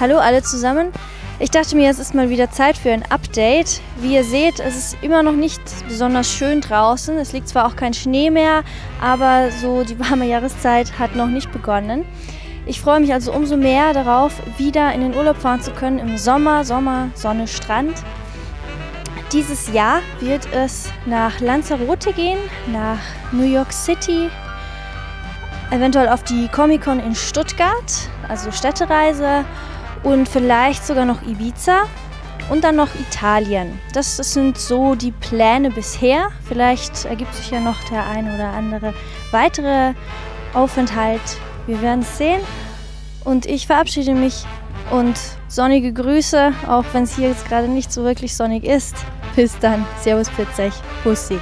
Hallo alle zusammen. Ich dachte mir, es ist mal wieder Zeit für ein Update. Wie ihr seht, es ist immer noch nicht besonders schön draußen. Es liegt zwar auch kein Schnee mehr, aber so die warme Jahreszeit hat noch nicht begonnen. Ich freue mich also umso mehr darauf, wieder in den Urlaub fahren zu können im Sommer, Sommer, Sonne, Strand. Dieses Jahr wird es nach Lanzarote gehen, nach New York City, eventuell auf die Comic-Con in Stuttgart, also Städtereise und vielleicht sogar noch Ibiza und dann noch Italien. Das, sind so die Pläne bisher. Vielleicht ergibt sich ja noch der ein oder andere weitere Aufenthalt. Wir werden es sehen. Und ich verabschiede mich und sonnige Grüße, auch wenn es hier jetzt gerade nicht so wirklich sonnig ist. Bis dann. Servus Pizzech. Pussy.